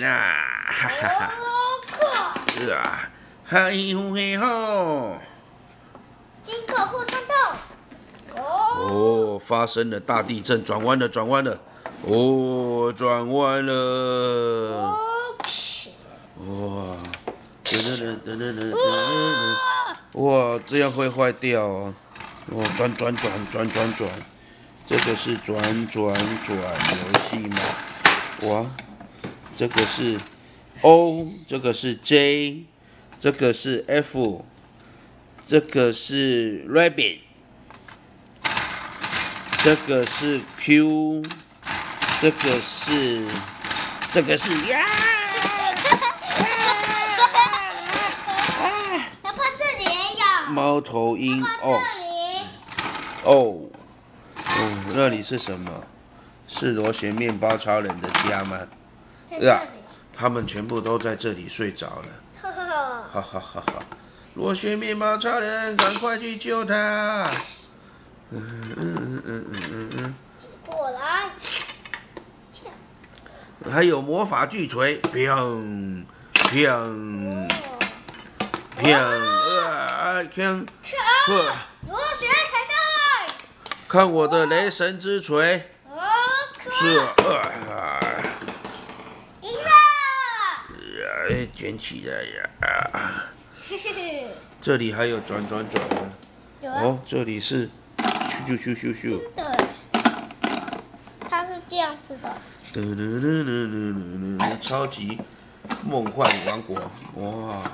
那哈哈哈是啊嗨哟嘿吼。经过过山洞哦发生了大地震转弯了转弯了。哦转弯了。嘘哇等等等等等等等哇这样会坏掉哦。我转转转转转转。这个是转转转游戏吗？哇。这个是 O，这个是 J，这个是 F，这个是 Rabbit。这个是 Q，这个是，这个是 呀，哪怕这里也有。猫头鹰哪哦。哦，哦，那里是什么？是螺旋面包超人的家吗？在这里。他们全部都在这里睡着了，呵呵呵。哈哈哈哈！螺旋面包超人，赶快去救他！嗯嗯嗯嗯嗯嗯过来。嗯，还有魔法巨锤，砰砰砰啊！砰！去呵啊！螺旋彩带。看我的雷神之锤！是啊，赢了。哎，捡起来呀！这里还有转转转。哦，这里是咻咻咻咻咻，真的。它是这样子的。噔噔噔噔噔噔噔，超级梦幻王国，哇！